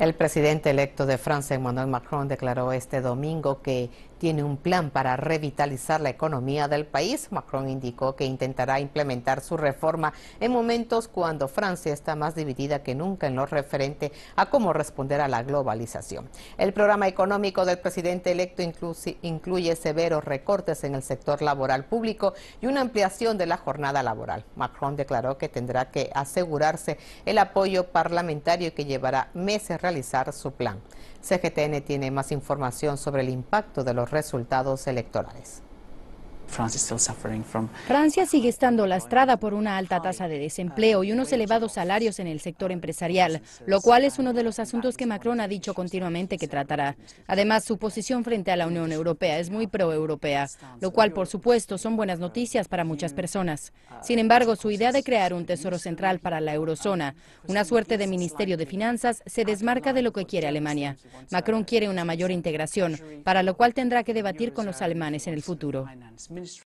El presidente electo de Francia, Emmanuel Macron, declaró este domingo que tiene un plan para revitalizar la economía del país. Macron indicó que intentará implementar su reforma en momentos cuando Francia está más dividida que nunca en lo referente a cómo responder a la globalización. El programa económico del presidente electo incluye severos recortes en el sector laboral público y una ampliación de la jornada laboral. Macron declaró que tendrá que asegurarse el apoyo parlamentario que llevará meses realizar su plan. CGTN tiene más información sobre el impacto de los resultados electorales. Francia sigue estando lastrada por una alta tasa de desempleo y unos elevados salarios en el sector empresarial, lo cual es uno de los asuntos que Macron ha dicho continuamente que tratará. Además, su posición frente a la Unión Europea es muy pro-europea, lo cual, por supuesto, son buenas noticias para muchas personas. Sin embargo, su idea de crear un tesoro central para la eurozona, una suerte de Ministerio de Finanzas, se desmarca de lo que quiere Alemania. Macron quiere una mayor integración, para lo cual tendrá que debatir con los alemanes en el futuro.